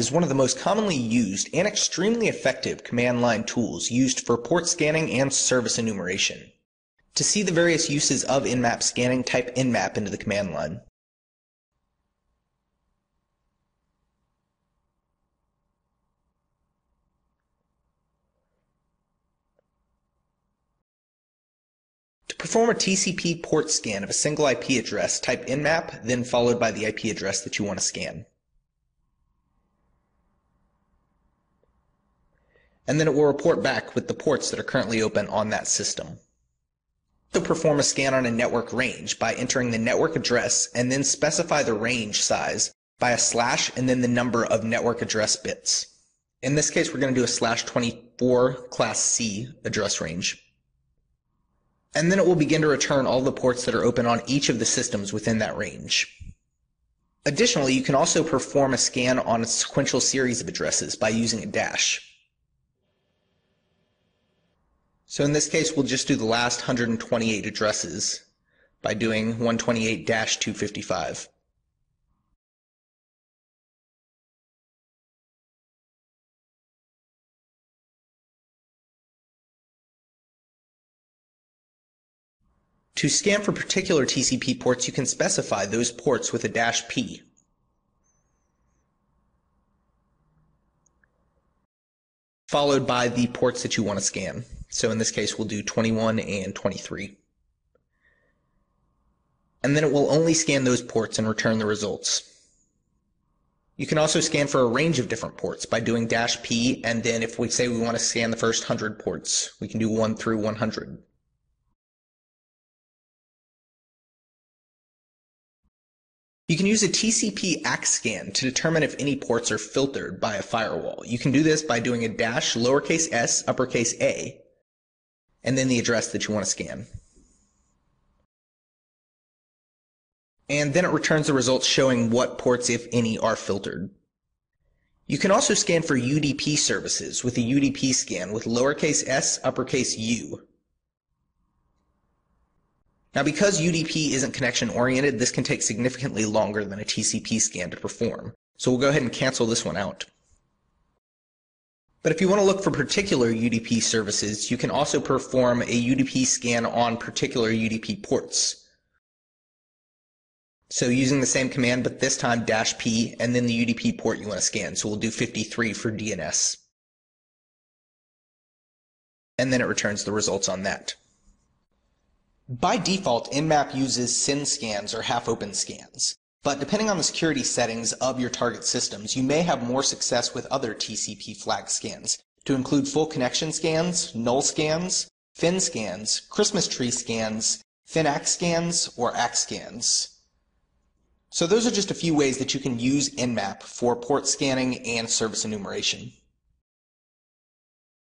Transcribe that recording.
is one of the most commonly used and extremely effective command line tools used for port scanning and service enumeration. To see the various uses of Nmap scanning, type Nmap into the command line. To perform a TCP port scan of a single IP address, type nmap, then followed by the IP address that you want to scan. And then it will report back with the ports that are currently open on that system. To perform a scan on a network range by entering the network address and then specify the range size by a slash and then the number of network address bits. In this case, we're going to do a slash 24 class C address range and then it will begin to return all the ports that are open on each of the systems within that range. Additionally, you can also perform a scan on a sequential series of addresses by using a dash. So in this case, we'll just do the last 128 addresses by doing 128-255. To scan for particular TCP ports, you can specify those ports with a dash P. Followed by the ports that you want to scan. So in this case, we'll do 21 and 23. And then it will only scan those ports and return the results. You can also scan for a range of different ports by doing dash P, and then if we say we want to scan the first 100 ports, we can do 1 through 100. You can use a TCP ACK scan to determine if any ports are filtered by a firewall. You can do this by doing a dash lowercase s uppercase a and then the address that you want to scan. And then it returns the results showing what ports, if any, are filtered. You can also scan for UDP services with a UDP scan with lowercase s uppercase u now because UDP isn't connection oriented, this can take significantly longer than a TCP scan to perform. So we'll go ahead and cancel this one out. But if you want to look for particular UDP services, you can also perform a UDP scan on particular UDP ports. So using the same command, but this time dash P and then the UDP port you want to scan. So we'll do 53 for DNS. And then it returns the results on that. By default, Nmap uses SYN scans or half-open scans. But depending on the security settings of your target systems, you may have more success with other TCP flag scans, to include full connection scans, null scans, fin scans, Christmas tree scans, FIN-ACK scans, or ACK scans. So those are just a few ways that you can use Nmap for port scanning and service enumeration.